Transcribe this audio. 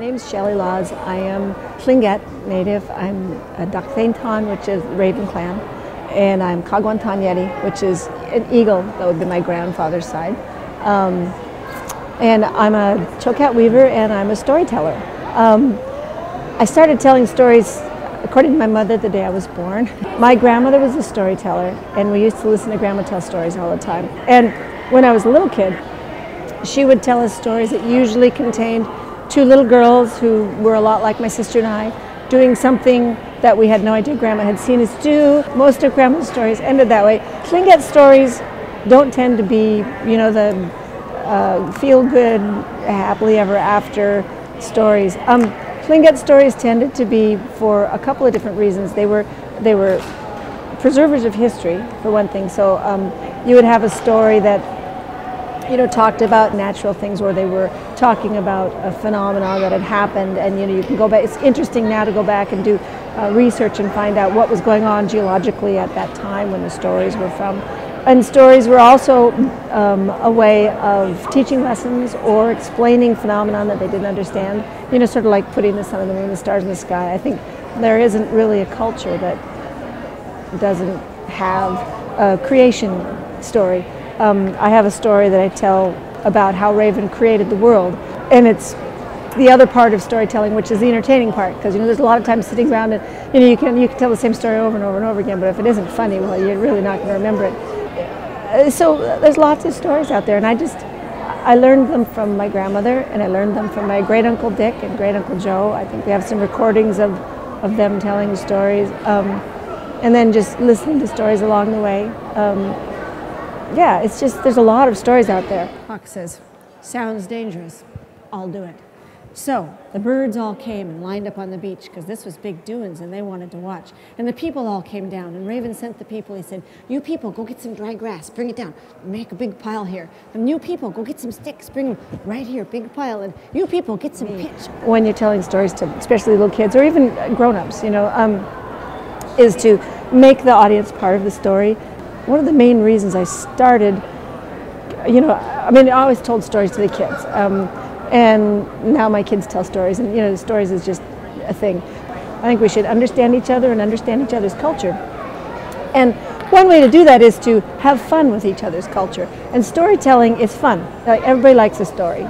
name's Shelly Laws. I am Tlingit native. I'm a Daktheintan, which is Raven clan, and I'm Kagwantan Yeti, which is an eagle. That would be my grandfather's side. Um, and I'm a Chilkat weaver and I'm a storyteller. Um, I started telling stories according to my mother the day I was born. My grandmother was a storyteller and we used to listen to grandma tell stories all the time. And when I was a little kid, she would tell us stories that usually contained two little girls who were a lot like my sister and I, doing something that we had no idea Grandma had seen us do. Most of Grandma's stories ended that way. Tlingit stories don't tend to be, you know, the uh, feel-good, happily ever after stories. Um, Tlingit stories tended to be for a couple of different reasons. They were, they were preservers of history, for one thing. So um, you would have a story that you know, talked about natural things where they were talking about a phenomenon that had happened and, you know, you can go back, it's interesting now to go back and do uh, research and find out what was going on geologically at that time when the stories were from. And stories were also um, a way of teaching lessons or explaining phenomenon that they didn't understand. You know, sort of like putting the sun and the moon, the stars in the sky. I think there isn't really a culture that doesn't have a creation story. Um, I have a story that I tell about how Raven created the world, and it's the other part of storytelling, which is the entertaining part, because you know there's a lot of times sitting around and you know you can you can tell the same story over and over and over again, but if it isn't funny, well, you're really not going to remember it. Uh, so there's lots of stories out there, and I just I learned them from my grandmother, and I learned them from my great uncle Dick and great uncle Joe. I think we have some recordings of of them telling stories, um, and then just listening to stories along the way. Um, yeah, it's just, there's a lot of stories out there. Hawk says, sounds dangerous. I'll do it. So the birds all came and lined up on the beach because this was big doings and they wanted to watch. And the people all came down and Raven sent the people. He said, you people, go get some dry grass, bring it down, make a big pile here. And you people, go get some sticks, bring them right here, big pile. And you people, get some pitch. When you're telling stories to especially little kids or even grown-ups, you know, um, is to make the audience part of the story one of the main reasons I started, you know, I mean, I always told stories to the kids, um, and now my kids tell stories, and you know, stories is just a thing. I think we should understand each other and understand each other's culture. And one way to do that is to have fun with each other's culture. And storytelling is fun. Like everybody likes a story.